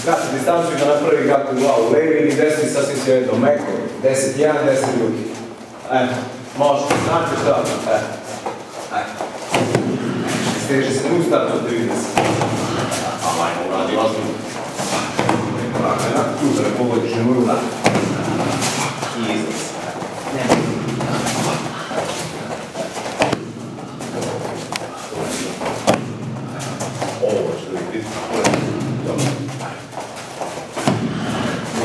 skrati distanciju i da napravi u glavu, levi ili desni, sasvim se jedno, meko, 10 jedan, 10 drugi. E, može, znači što? E, e. Steže se startu 30. A majmo, Tako, tu da ne pogodiš, ne I Ovo ću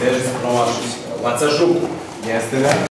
Теж спроваджуюсь. Ватсажуку. Yes,